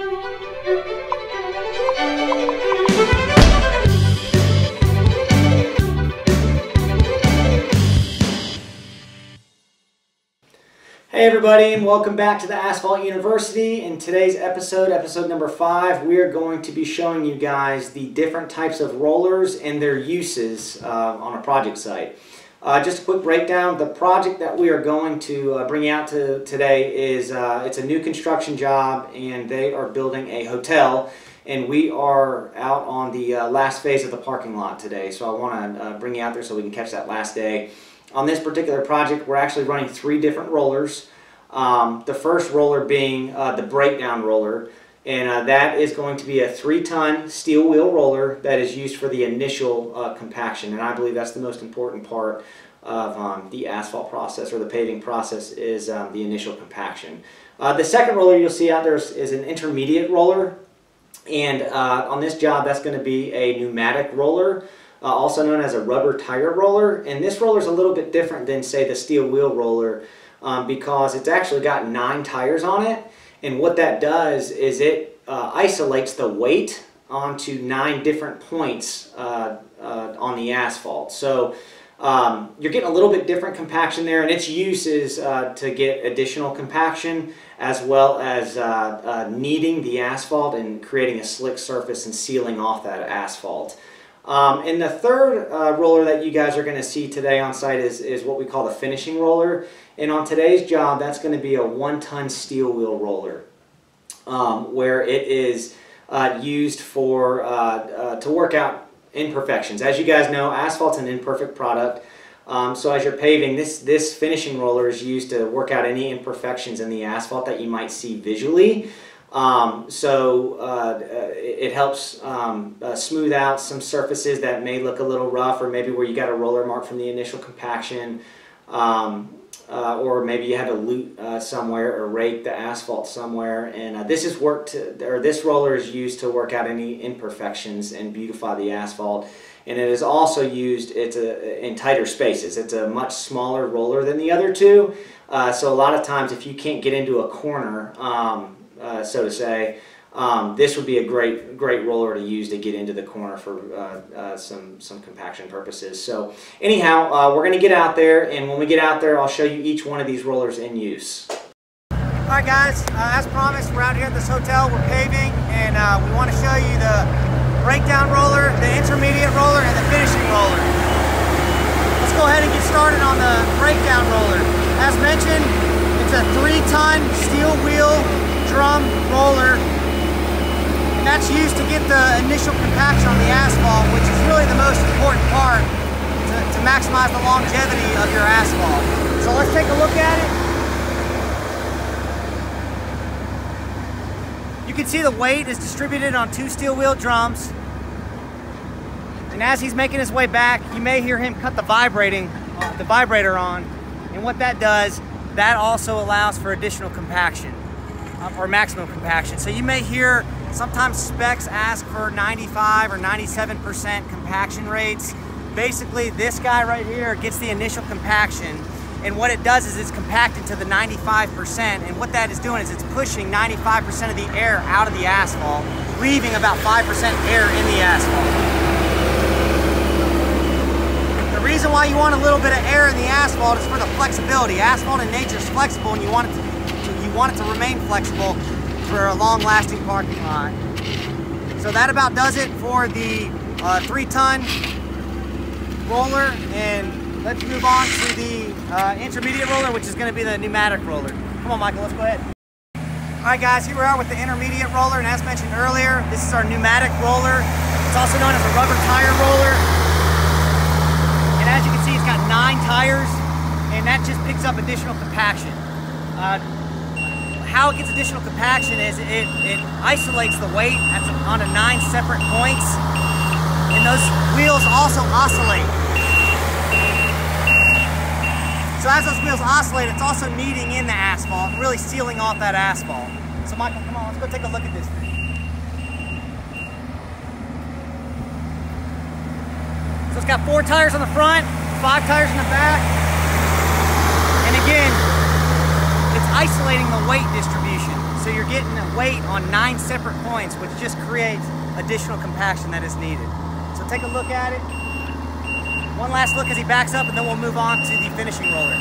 Hey everybody and welcome back to the Asphalt University. In today's episode, episode number five, we are going to be showing you guys the different types of rollers and their uses uh, on a project site. Uh, just a quick breakdown, the project that we are going to uh, bring out to today is uh, it's a new construction job and they are building a hotel and we are out on the uh, last phase of the parking lot today. So I want to uh, bring you out there so we can catch that last day. On this particular project, we're actually running three different rollers. Um, the first roller being uh, the breakdown roller, and uh, that is going to be a three-ton steel wheel roller that is used for the initial uh, compaction, and I believe that's the most important part of um, the asphalt process or the paving process is um, the initial compaction. Uh, the second roller you'll see out there is, is an intermediate roller, and uh, on this job that's going to be a pneumatic roller uh, also known as a rubber tire roller. And this roller is a little bit different than, say, the steel wheel roller um, because it's actually got nine tires on it. And what that does is it uh, isolates the weight onto nine different points uh, uh on the asphalt. So um, you're getting a little bit different compaction there, and its use is uh, to get additional compaction as well as uh, kneading the asphalt and creating a slick surface and sealing off that asphalt. Um, and the third uh, roller that you guys are going to see today on site is, is what we call the finishing roller. And on today's job, that's going to be a one-ton steel wheel roller, um, where it is uh, used for uh, uh to work out imperfections. As you guys know, asphalt's an imperfect product. Um, so as you're paving, this, this finishing roller is used to work out any imperfections in the asphalt that you might see visually. Um, so uh, it helps um, uh, smooth out some surfaces that may look a little rough or maybe where you got a roller mark from the initial compaction um, uh, or maybe you had to lute uh, somewhere or rake the asphalt somewhere. And uh, this is worked to, or this roller is used to work out any imperfections and beautify the asphalt. And it is also used it's a, in tighter spaces. It's a much smaller roller than the other two. Uh, so a lot of times if you can't get into a corner um, uh, so to say, um, this would be a great great roller to use to get into the corner for uh, uh, some some compaction purposes. So anyhow, uh, we're going to get out there, and when we get out there, I'll show you each one of these rollers in use. All right, guys. Uh, as promised, we're out here at this hotel. We're paving, and uh, we want to show you the breakdown roller, the intermediate roller, and the finishing roller. Let's go ahead and get started on the breakdown roller. As mentioned, it's a three-ton steel wheel drum roller and that's used to get the initial compaction on the asphalt which is really the most important part to, to maximize the longevity of your asphalt. So let's take a look at it. You can see the weight is distributed on two steel wheel drums and as he's making his way back you may hear him cut the vibrating the vibrator on and what that does that also allows for additional compaction um, or maximum compaction. So you may hear sometimes specs ask for 95 or 97% compaction rates. Basically, this guy right here gets the initial compaction and what it does is it's compacted to the 95% and what that is doing is it's pushing 95% of the air out of the asphalt, leaving about 5% air in the asphalt. The reason why you want a little bit of air in the asphalt is for the flexibility. Asphalt in nature is flexible and you want it to you want it to remain flexible for a long-lasting parking lot. So that about does it for the uh, three-ton roller, and let's move on to the uh, intermediate roller, which is going to be the pneumatic roller. Come on, Michael, let's go ahead. All right, guys, here we are with the intermediate roller, and as mentioned earlier, this is our pneumatic roller. It's also known as a rubber tire roller. And as you can see, it's got nine tires, and that just picks up additional compaction. Uh, how it gets additional compaction is it, it isolates the weight at onto nine separate points, and those wheels also oscillate. So as those wheels oscillate, it's also kneading in the asphalt, really sealing off that asphalt. So Michael, come on, let's go take a look at this thing. So it's got four tires on the front, five tires in the back, and again, isolating the weight distribution. So you're getting a weight on nine separate points, which just creates additional compaction that is needed. So take a look at it. One last look as he backs up and then we'll move on to the finishing roller.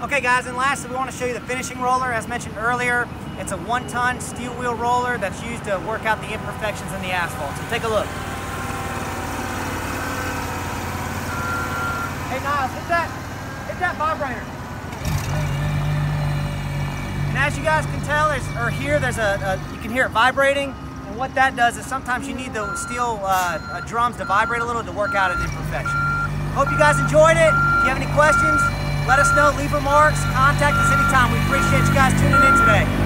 Okay guys, and lastly we want to show you the finishing roller. As mentioned earlier, it's a one-ton steel wheel roller that's used to work out the imperfections in the asphalt. So take a look. Niles, hit that, hit that vibrator. And as you guys can tell, or hear, there's a, a, you can hear it vibrating. And what that does is sometimes you need the steel uh, uh, drums to vibrate a little to work out an imperfection. Hope you guys enjoyed it. If you have any questions, let us know, leave remarks, contact us anytime. We appreciate you guys tuning in today.